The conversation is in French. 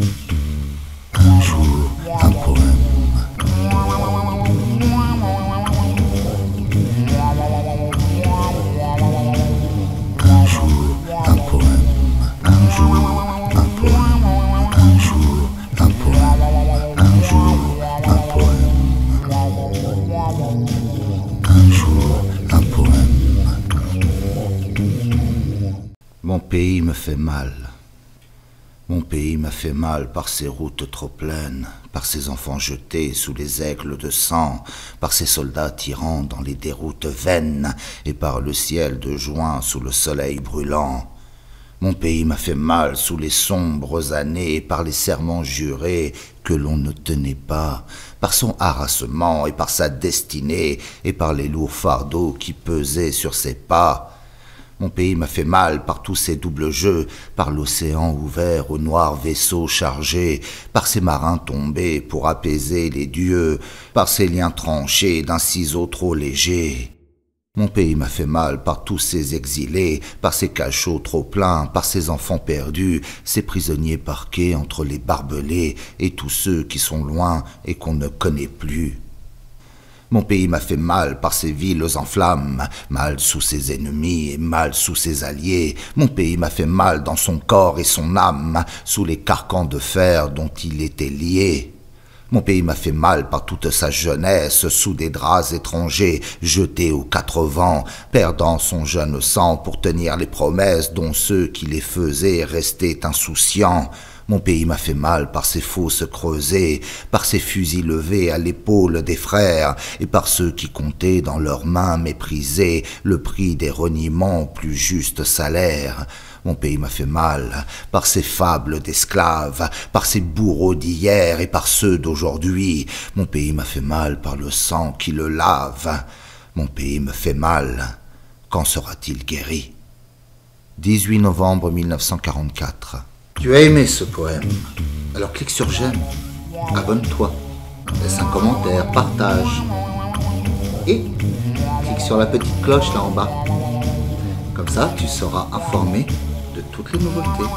Un jour, un poème. Un jour, un poème. Un jour, un poème. Un jour, un poème. Un jour, un poème. Un jour, un poème. Mon pays me fait mal. Mon pays m'a fait mal par ses routes trop pleines, par ses enfants jetés sous les aigles de sang, par ses soldats tyrans dans les déroutes vaines, et par le ciel de juin sous le soleil brûlant. Mon pays m'a fait mal sous les sombres années, par les serments jurés que l'on ne tenait pas, par son harassement et par sa destinée, et par les lourds fardeaux qui pesaient sur ses pas. Mon pays m'a fait mal par tous ces doubles jeux, par l'océan ouvert aux noirs vaisseaux chargés, par ces marins tombés pour apaiser les dieux, par ces liens tranchés d'un ciseau trop léger. Mon pays m'a fait mal par tous ces exilés, par ces cachots trop pleins, par ces enfants perdus, ces prisonniers parqués entre les barbelés, et tous ceux qui sont loin et qu'on ne connaît plus. Mon pays m'a fait mal par ses villes en flammes, mal sous ses ennemis et mal sous ses alliés. Mon pays m'a fait mal dans son corps et son âme, sous les carcans de fer dont il était lié. Mon pays m'a fait mal par toute sa jeunesse, sous des draps étrangers, jetés aux quatre vents, perdant son jeune sang pour tenir les promesses dont ceux qui les faisaient restaient insouciants. Mon pays m'a fait mal par ses fosses creusées, par ses fusils levés à l'épaule des frères, et par ceux qui comptaient dans leurs mains méprisées le prix des reniements plus juste salaire. Mon pays m'a fait mal par ces fables d'esclaves, par ces bourreaux d'hier et par ceux d'aujourd'hui. Mon pays m'a fait mal par le sang qui le lave. Mon pays me fait mal. Quand sera-t-il guéri? 18 novembre 1944. Tu as aimé ce poème Alors clique sur j'aime, abonne-toi, laisse un commentaire, partage et clique sur la petite cloche là en bas. Comme ça, tu seras informé de toutes les nouveautés.